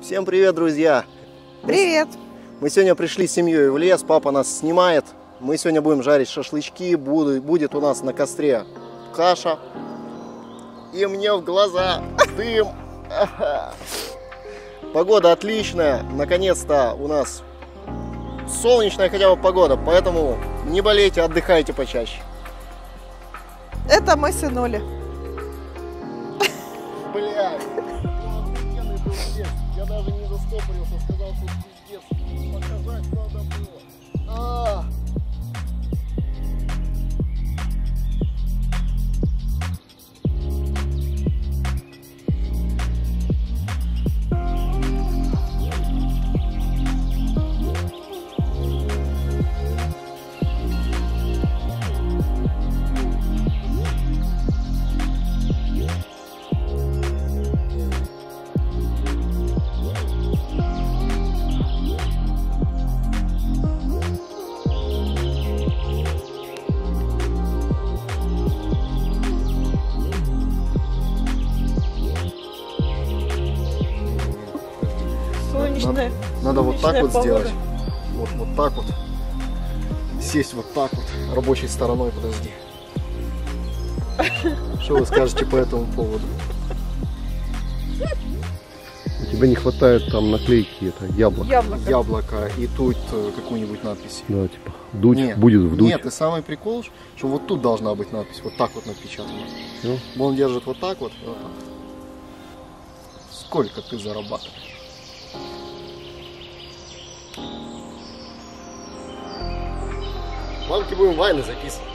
Всем привет, друзья! Привет! Мы сегодня пришли с семьей в лес, папа нас снимает. Мы сегодня будем жарить шашлычки, буду- будет у нас на костре каша. И мне в глаза дым. Погода отличная, наконец-то у нас солнечная хотя бы погода, поэтому не болейте, отдыхайте почаще. Это мы сынули. Блядь, Я даже не застопорился, сказал, что пиздец. Показать надо было. Солнечная. Надо вот так вот погода. сделать. Вот, вот так вот. Сесть вот так вот. Рабочей стороной, подожди. Что вы скажете по этому поводу? У тебя не хватает там наклейки, это яблоко. Яблоко. Яблоко и тут э, какую-нибудь надпись. Да, типа, дуть, Нет. будет вдуть. Нет, и самый прикол, что вот тут должна быть надпись. Вот так вот напечатана. Ну. Он держит вот так вот. и вот так. Сколько ты зарабатываешь? Мамки будем вайны записывать.